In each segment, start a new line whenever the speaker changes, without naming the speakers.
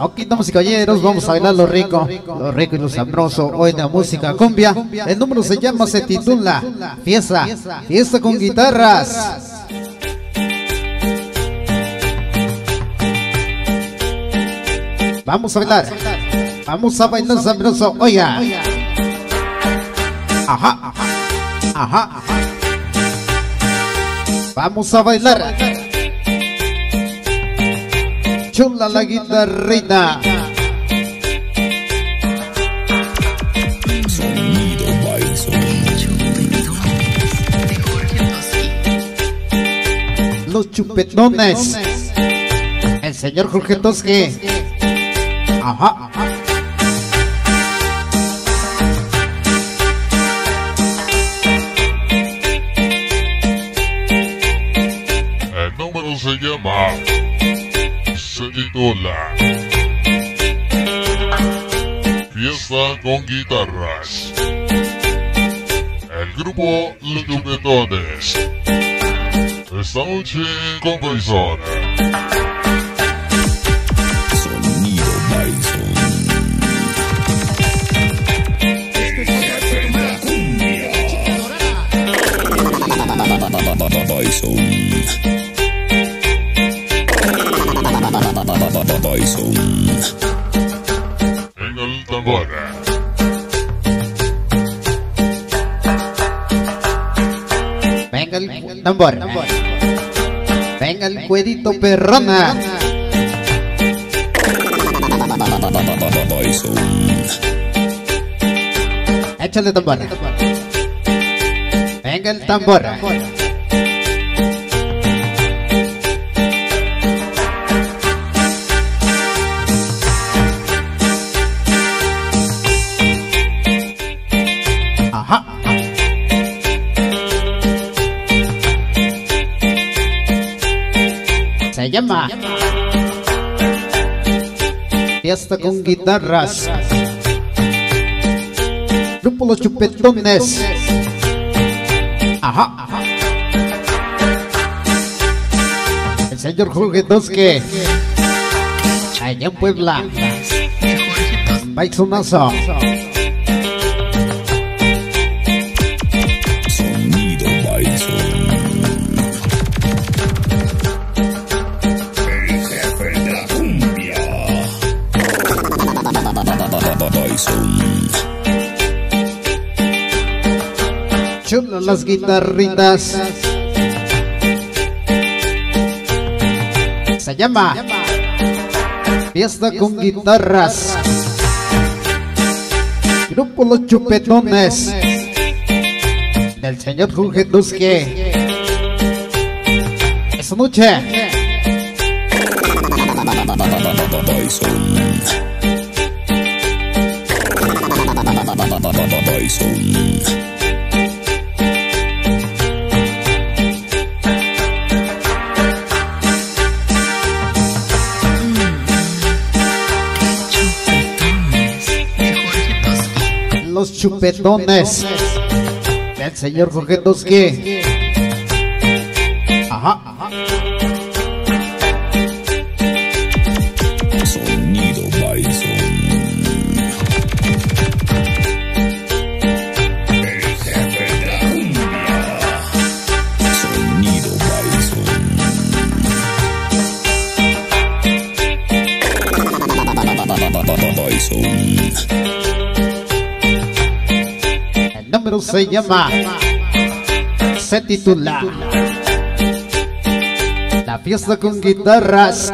Aquí estamos y caballeros, vamos a bailar lo rico, lo rico y lo sabroso. Hoy de música cumbia. El número se llama, se titula Fiesta, Fiesta con guitarras. Vamos a bailar, vamos a bailar sabroso. Oiga. Ajá, ajá, ajá. Vamos a bailar. Chula la guitarrita. Los chupetones. El señor Jorge Tosque. Ajá.
El número se llama. Titula. Fiesta con guitarras. El grupo Los Chupetones. Esta noche con. Tambor.
Venga el cuerito perrona. Échale tambor. Venga el tambor. Ajá. Se llama Fiesta con guitarras. Grupo Los Chupetones. Ajá. El señor Jorge Tosque. Allá en Puebla. Baisonazo. Chulas las guitarritas. Se llama Fiesta con guitarras. Grupo Los Chupetones. Del señor Jorge Tusque. Esa noche.
Bison.
Los Chupetones. Del señor Jorge Tusque. Ajá, ajá.
Sonido Bison. El jefe de la cumbia. Sonido Bison. Bison.
Se llama. Se titula. La fiesta con guitarras.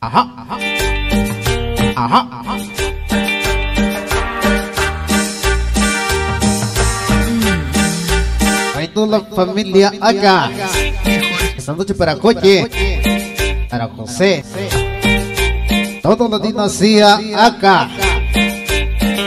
Ajá, ajá. Ajá, ajá. Hay toda la familia acá. Esta noche para Coche. Para José. Toda la dinastía acá.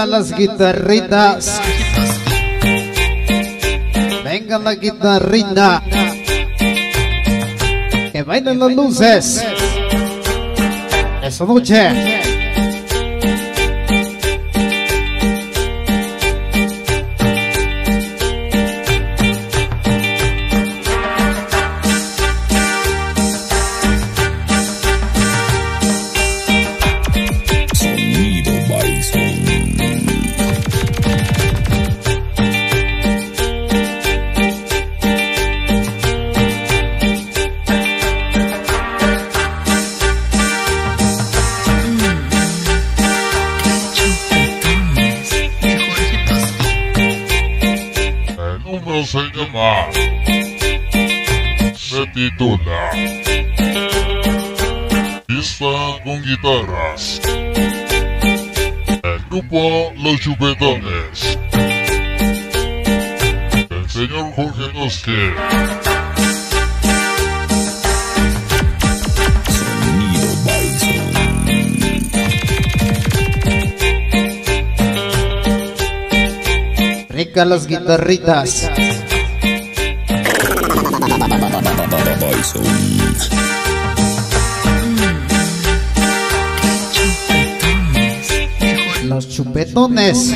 Chula las guitarritas. Venga la guitarrita. Que bailen las luces. Esa noche.
Se titula. Fiesta con guitarras. El grupo Los Chupetones. El señor Jorge
Bison.
Rica las guitarritas. Los chupetones.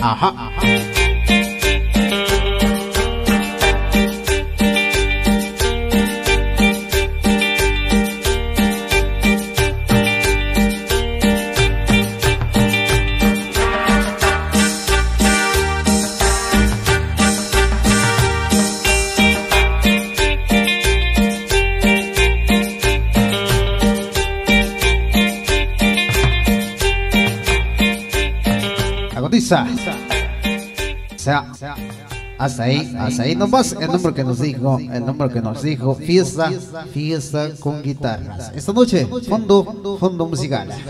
Ajá. Agudiza. O sea, hasta ahí, hasta ahí nomás el número que nos dijo, el número que nos dijo, fiesta, fiesta con guitarras. Esta noche, fondo, fondo musical.